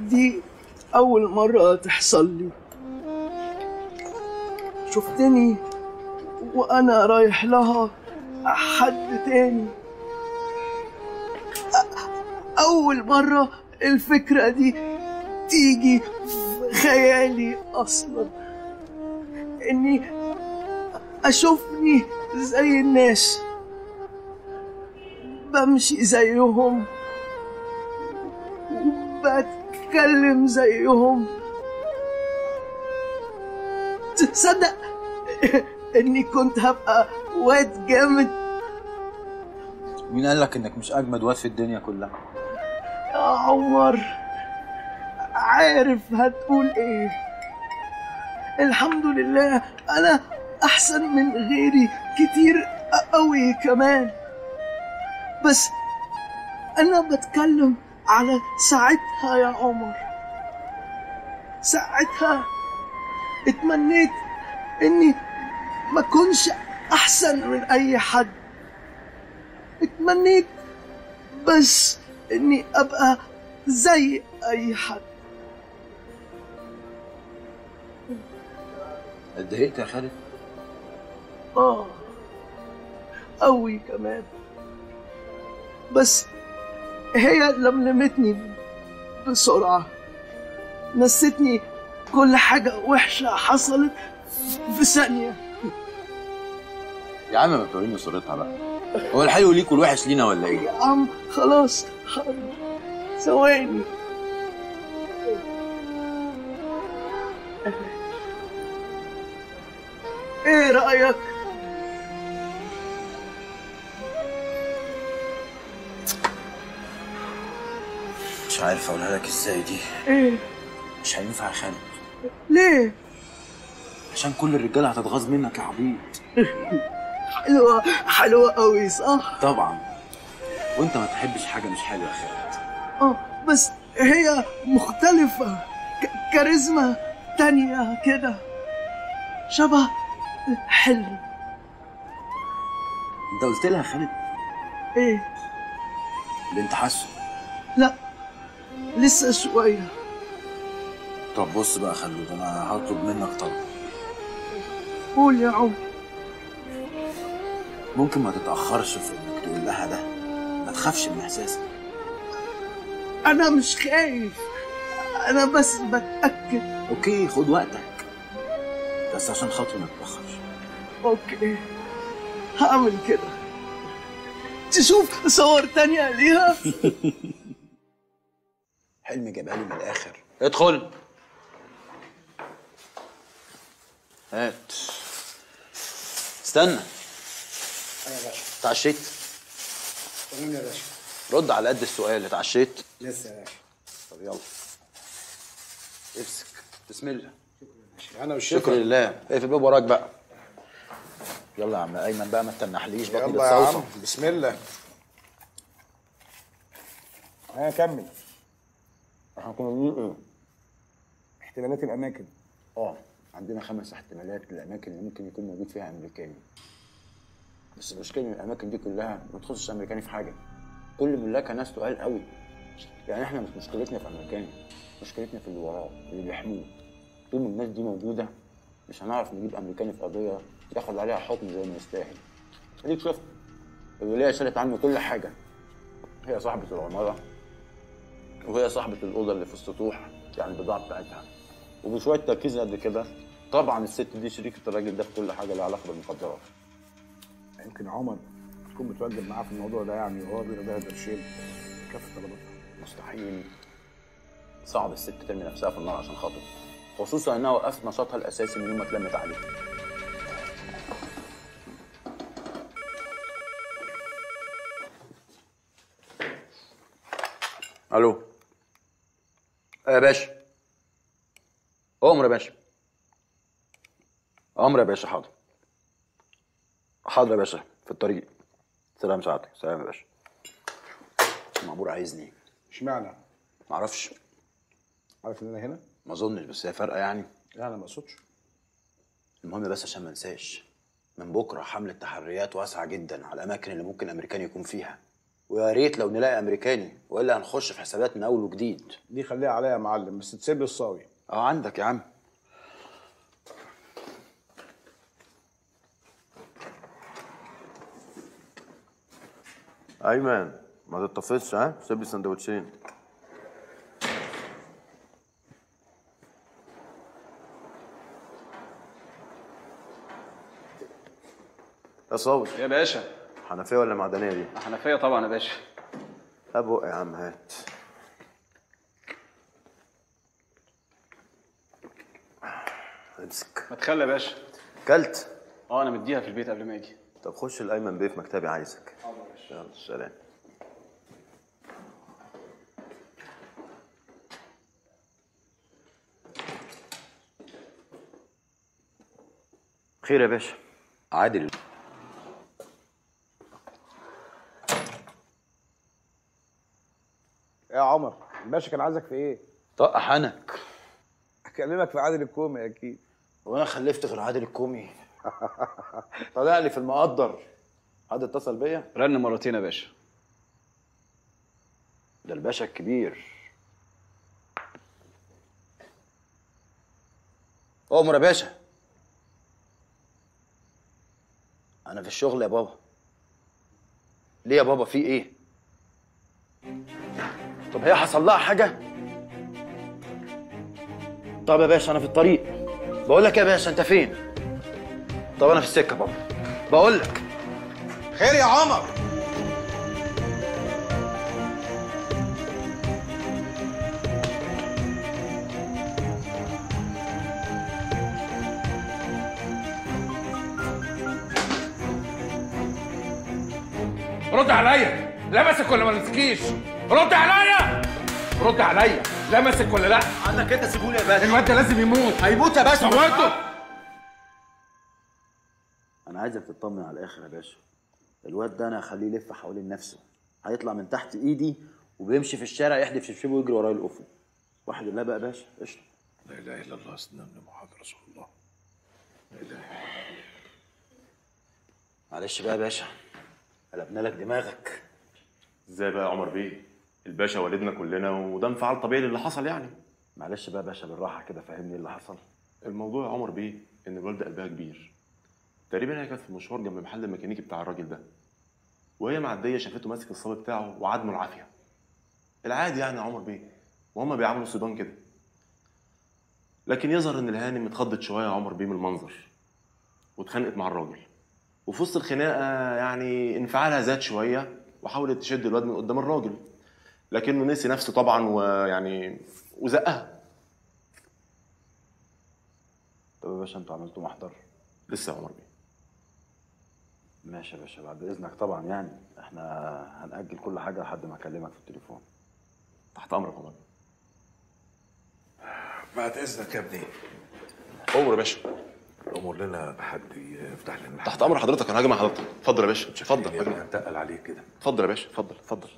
دي أول مرة تحصل لي. شفتني وأنا رايح لها حد تاني. أول مرة الفكرة دي تيجي في خيالي أصلا. إني أشوفني زي الناس. بمشي زيهم. بتكلم زيهم. تصدق إني كنت هبقى واد جامد؟ مين قال لك إنك مش أجمد واد في الدنيا كلها؟ يا عمر عارف هتقول إيه. الحمد لله أنا أحسن من غيري كتير قوي كمان. بس أنا بتكلم على ساعتها يا عمر. ساعتها اتمنيت إني ما كنش أحسن من أي حد. اتمنيت بس إني أبقى زي أي حد. اتضايقت يا خالد؟ آه قوي كمان. بس هي لملمتني بسرعة نستني كل حاجة وحشة حصلت في ثانية يا عم ما توريني صورتها بقى هو الحلو ليك والوحش لينا ولا إيه يا عم خلاص. ثواني إيه رأيك؟ مش عارف أقولها لك إزاي دي. إيه؟ مش هينفع يا خالد. ليه؟ عشان كل الرجالة هتتغاظ منك يا عبيط. حلوة حلوة قوي صح؟ طبعا. وأنت ما تحبش حاجة مش حلوة يا خالد. آه بس هي مختلفة ك- كاريزما تانية كده. شبه حلم أنت قلت لها خالد؟ إيه؟ اللي انت حاسه لا. لسه شوية طب بص بقى خلود أنا هطلب منك طلب. قول يا عمر ممكن ما تتأخرش في إنك تقول لها ده. ما تخافش من إحساسك. أنا مش خايف. أنا بس بتأكد. okay خد وقتك. بس عشان خاطري ما تتأخرش. okay. هعمل كده. تشوف صور تانية ليها؟ حلمي جابها لي من الآخر. ادخل. هات. استنى. يا باشا. اتعشيت. تمام يا باشا. رد على قد السؤال اتعشيت. لسه يا باشا. طب يلا. امسك. بسم الله. أنا والشيخ شكرا لله. اقفل الباب وراك بقى. يلا يا عم أيمن بقى ما تنحليش بطني يلا يا عم. بسم الله. ها كمل. إحنا كنا بنقول إيه؟ احتمالات الأماكن. آه عندنا خمس احتمالات للأماكن اللي ممكن يكون موجود فيها أمريكاني. بس المشكلة إن الأماكن دي كلها ما تخصش أمريكاني في حاجة. كل ملاكها ناس تقال قوي. يعني إحنا مش مشكلتنا في أمريكاني مشكلتنا في اللي وراه اللي بيحموه. طول ما الناس دي موجودة مش هنعرف نجيب أمريكاني في قضية ياخد عليها حكم زي ما يستاهل. أديك شفت؟ الولاية شالت عنه كل حاجة. هي صاحبة العمارة. وهي صاحبة الأوضة اللي في السطوح يعني البضاعة بتاعتها. وبشويه تركيز قد كده طبعا الست دي شريكة الراجل ده في كل حاجة لها علاقة بالمخدرات. يمكن عمر تكون بتوجب معاه في الموضوع ده يعني وهو بيرضاها قرشين كافة طلباتها. مستحيل صعب الست ترمي نفسها في النار عشان خاطره خصوصا إنها وقفت نشاطها الأساسي من يوم ما اتلمت عليه. ألو. يا باشا. أمر يا باشا. أمر يا باشا حاضر. حاضر يا باشا في الطريق. سلام سعادتك سلام يا باشا. معمور عايزني. اشمعنى؟ معرفش عارف إن أنا هنا؟ ما أظنش بس هي فارقة يعني. لا أنا ما أقصدش. المهم بس عشان ما انساش من بكرة حملة تحريات واسعة جدا على الأماكن اللي ممكن الأمريكان يكون فيها. ويا ريت لو نلاقي أمريكاني وإلا هنخش في حسابات من أول وجديد. دي خليها عليا يا معلم بس تسيب لي الصاوي. آه عندك يا عم. ايمن ما تتطفش ها؟ سيب لي سندوتشين يا صابر يا باشا. حنفية ولا معدنية دي؟ حنفية طبعا يا باشا. بق يا عم هات. امسك. ما تخلى يا باشا. كلت؟ آه أنا مديها في البيت قبل ما أجي طب خش الأيمن بيه في مكتبي عايزك. يلا سلام. خير يا باشا. عادل. الباشا كان عايزك في إيه؟ طق حنك. أكلمك في عادل الكومي أكيد. وأنا خلفت غير عادل الكومي. طلع لي في المقدر. حد اتصل بيا؟ رن مرتين يا باشا. ده الباشا الكبير. أؤمر يا باشا. أنا في الشغل يا بابا. ليه يا بابا؟ في إيه؟ طب هي حصل لها حاجة؟ طب يا باشا أنا في الطريق. بقول لك يا باشا أنت فين؟ طب أنا في السكة بابا بقول لك. خير يا عمر. رد عليا. لمسك ولا ما لمسكيش رد عليا. رد عليا. لمسك ولا لا. عنك أنت سيبوني يا باشا. الواد ده لازم يموت. هيموت يا باشا. موته أنا عايزك تطمن على الآخر يا باشا. الواد ده أنا هخليه يلف حوالين نفسه. هيطلع من تحت ايدي وبيمشي في الشارع يحدف شبشبه ويجري ورايا الافق واحد الله بقى يا باشا. قشطة. لا إله إلا الله سيدنا محمد رسول الله. لا إله معلش بقى يا باشا. قلبنا لك دماغك. إزاي بقى يا عمر بيه؟ الباشا والدنا كلنا وده انفعال طبيعي للي حصل يعني. معلش بقى يا باشا بالراحة كده فهمني إيه اللي حصل. الموضوع يا عمر بيه إن الوالدة قلبها كبير. تقريبا هي كانت في مشوار جنب محل الميكانيكي بتاع الراجل ده وهي معدية شافته ماسك الصبي بتاعه وعدمه العافية. العادي يعني يا عمر بيه وهم بيعاملوا الصبيان كده. لكن يظهر إن الهانم اتخضت شوية يا عمر بيه من المنظر واتخانقت مع الراجل. وفي وسط الخناقة يعني انفعالها زاد شوية وحاولت تشد الواد من قدام الراجل. لكنه نسي نفسه طبعا ويعني وزقها. طب يا باشا أنتوا عملتوا محضر؟ لسه يا عمر بيه. ماشي يا باشا بعد إذنك طبعا يعني. إحنا هنأجل كل حاجة لحد ما أكلمك في التليفون. تحت أمرك يا عمر بيه بعد إذنك يا ابني. أمر يا باشا. أمر لنا حد يفتح لنا. تحت أمر حضرتك أنا هاجي مع حضرتك. اتفضل يا باشا اتفضل ابني معاك. هنتقل عليك كده. اتفضل يا باشا اتفضل اتفضل.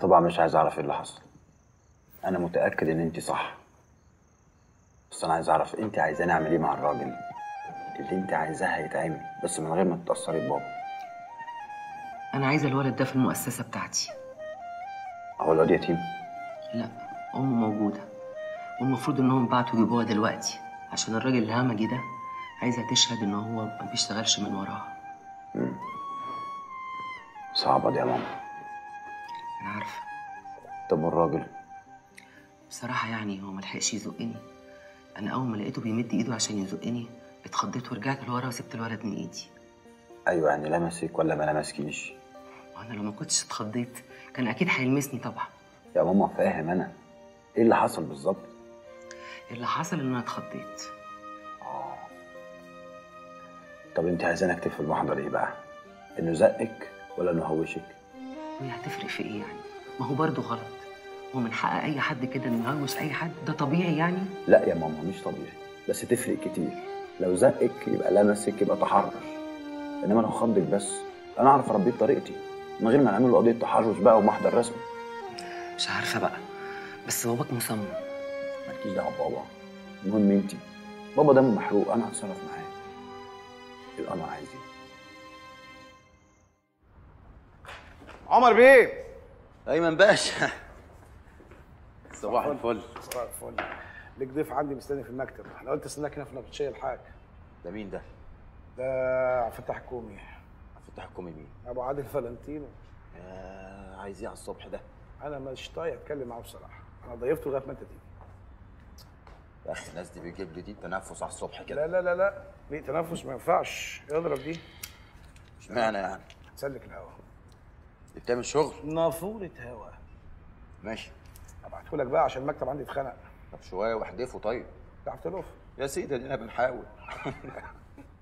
طبعا مش عايز أعرف إيه اللي حصل. أنا متأكد إن انت صح. بس أنا عايز أعرف انت عايزاني أعمل إيه مع الراجل؟ اللي انت عايزاه هيتعمل بس من غير ما تتأثري ببابا. أنا عايزة الولد ده في المؤسسة بتاعتي. هو الواد يتيم. لا أمه موجودة. والمفروض إنهم بعتوا يجيبوها دلوقتي. عشان الراجل الهمجي ده عايزة تشهد إن هو ما بيشتغلش من وراها. صعبة دي يا ماما. أنا عارفة طب والراجل بصراحة يعني هو ملحقش يزقني. أنا أول ما لقيته بيمد إيده عشان يزقني اتخضيت ورجعت لورا وسبت الولد من إيدي. أيوه يعني لمسك ولا ما لمسكيش وأنا لو ما كنتش اتخضيت كان أكيد هيلمسني طبعا. يا ماما فاهم أنا. إيه اللي حصل بالظبط؟ اللي حصل؟ إن أنا اتخضيت. طب أنت عايزاني اكتب في المحضر إيه بقى؟ إنه زقك ولا إنه هوشك؟ وهي هتفرق في إيه يعني؟ ما هو برضه غلط. هو من حق أي حد كده إنه يهوش أي حد؟ ده طبيعي يعني؟ لا يا ماما مش طبيعي. بس تفرق كتير. لو زقك يبقى لمسك يبقى تحرش. إنما لو خضك بس. أنا أعرف اربيه بطريقتي من غير ما نعمل قضية تحرش بقى ومحضر رسمي. مش عارفة بقى. بس باباك مصمم. مالكيش دعوة بابا. المهم انت بابا دمه محروق. أنا هتصرف معاه. القمر عايز إيه عمر بيه. أيمن باشا. صباح الفل. صباح الفل. ليك ضيف عندي مستني في المكتب. أنا قلت استناك هنا في نبطشيه الحاج. ده مين ده؟ ده عبد الفتاح الكومي. فتح الكومي مين؟ أبو عادل فالنتينو. يا عايز إيه على الصبح ده؟ أنا مش طايق أتكلم معاه بصراحة. أنا ضيفته لغاية ما أنت تيجي. يا أخي الناس دي بيجيب لي دي تنفس على الصبح لا كده. لا لا لا دي تنفس ما ينفعش. اضرب دي. اشمعنى يعني؟ تسلك الهوا بتعمل شغل؟ نافورة هوا. ماشي. ابعته لك بقى عشان المكتب عندي اتخنق. طب شوية واحدفه طيب. تعرف تلف يا سيدي ادينا بنحاول.